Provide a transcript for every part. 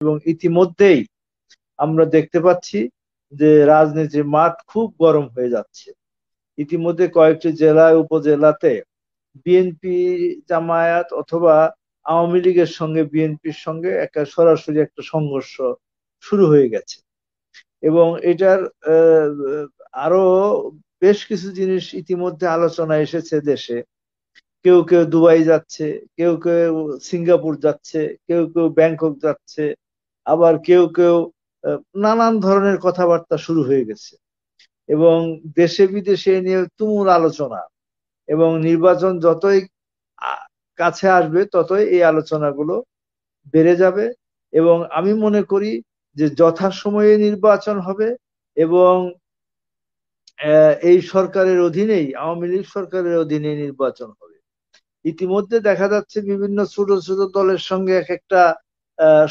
এবং ইতিমধ্যেই আমরা দেখতে পাচ্ছি যে রাজনীতির মাঠ খুব গরম হয়ে যাচ্ছে। ইতিমধ্যে কয়েকটি জেলায় উপজেলাতে বিএনপি জামায়াত অথবা আওয়ামী লীগের সঙ্গে বিএনপির সঙ্গে একটা সরাসরি একটা সংঘর্ষ শুরু হয়ে গেছে। এবং এটার আরও বেশ কিছু জিনিস ইতিমধ্যে আলোচনা এসেছে দেশে। কেউ কেউ দুবাই যাচ্ছে, কেউ কেউ সিঙ্গাপুর যাচ্ছে, কেউ কেউ ব্যাংকক যাচ্ছে আবার কেউ কেউ নানান ধরনের কথাবার্তা শুরু হয়ে গেছে। এবং দেশে বিদেশে নিয়ে তুমুল আলোচনা এবং নির্বাচন যতই কাছে আসবে ততই এই আলোচনাগুলো বেড়ে যাবে। এবং আমি মনে করি যে যথাসময়ে নির্বাচন হবে এবং এই সরকারের অধীনেই, আওয়ামী লীগ সরকারের অধীনে নির্বাচন হবে। ইতিমধ্যে দেখা যাচ্ছে বিভিন্ন ছোট ছোট দলের সঙ্গে এক একটা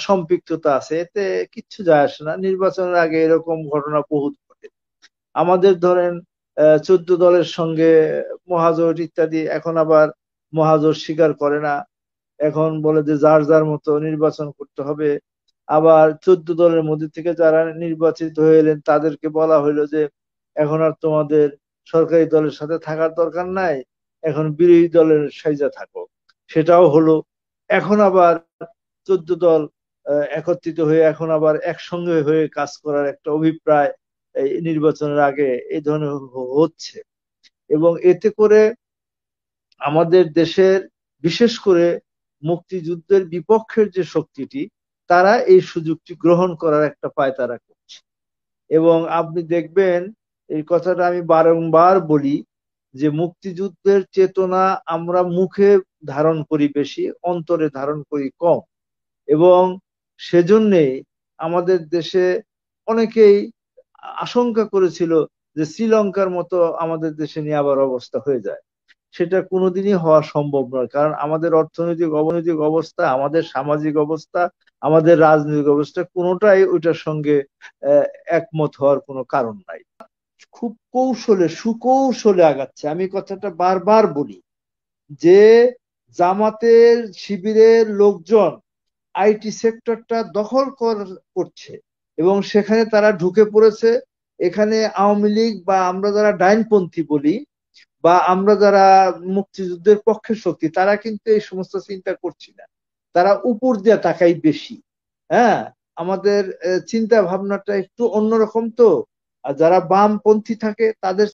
সম্পৃক্ততা আছে এতে কিচ্ছু যায় আসে না। নির্বাচনের আগে এরকম ঘটনা বহুত ঘটে। আমাদের ধরেন চোদ্দ দলের সঙ্গে মহাজোট ইত্যাদি, এখন আবার মহাজোট স্বীকার করে না। এখন বলে যে যার যার মতো নির্বাচন করতে হবে। আবার চোদ্দ দলের মধ্যে থেকে যারা নির্বাচিত হয়ে এলেন, তাদেরকে বলা হইল যে, এখন আর তোমাদের সরকারি দলের সাথে থাকার দরকার নাই, এখন বিরোধী দলের সাইজা থাকো। সেটাও হলো। এখন আবার চোদ্দ দল একত্রিত হয়ে এখন আবার একসঙ্গে হয়ে কাজ করার একটা অভিপ্রায়, এই নির্বাচনের আগে এই ধরনের হচ্ছে। এবং এতে করে আমাদের দেশের, বিশেষ করে মুক্তিযুদ্ধের বিপক্ষের যে শক্তিটি, তারা এই সুযোগটি গ্রহণ করার একটা পায়তারা করছে। এবং আপনি দেখবেন, এই কথাটা আমি বারংবার বলি যে মুক্তিযুদ্ধের চেতনা আমরা মুখে ধারণ করি বেশি, অন্তরে ধারণ করি কম। এবং সেজন্যে আমাদের দেশে অনেকেই আশঙ্কা করেছিল যে শ্রীলঙ্কার মতো আমাদের দেশে নিয়ে আবার অবস্থা হয়ে যায়। সেটা কোনোদিনই হওয়া সম্ভব নয়, কারণ আমাদের অর্থনৈতিক অবনৈতিক অবস্থা, আমাদের সামাজিক অবস্থা, আমাদের রাজনৈতিক অবস্থা কোনোটাই ওইটার সঙ্গে একমত হওয়ার কোনো কারণ নাই। খুব কৌশলে, সুকৌশলে আগাচ্ছে। আমি কথাটা বারবার বলি যে জামাতের শিবিরের লোকজন আইটি সেক্টরটা দখল করছে এবং সেখানে তারা ঢুকে পড়েছে। এখানে আওয়ামী লীগ বা আমরা যারা ডাইনপন্থী বলি বা আমরা যারা মুক্তিযুদ্ধের পক্ষের শক্তি, তারা কিন্তু এই সমস্ত চিন্তা করছি না। তারা উপর দিয়ে তাকাই বেশি। হ্যাঁ আমাদের চিন্তা ভাবনাটা একটু অন্যরকম তো। আর যারা বামপন্থী থাকে, তাদের